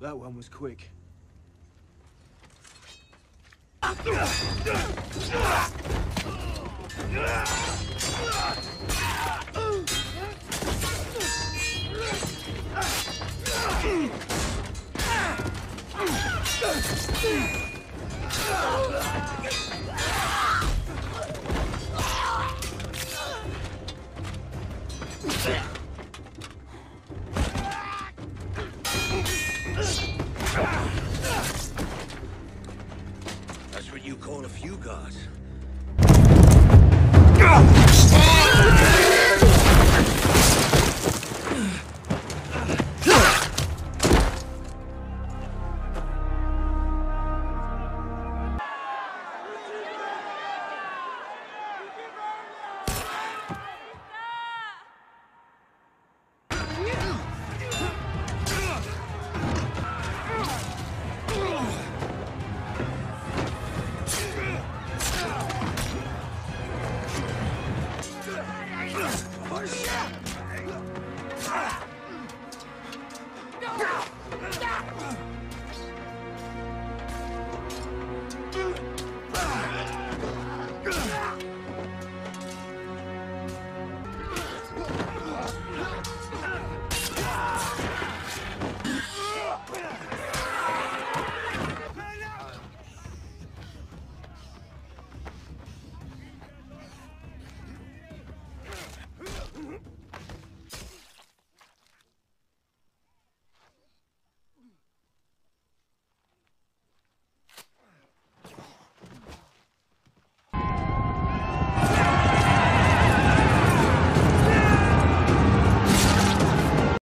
That one was quick. Yeah. what you call a few guards.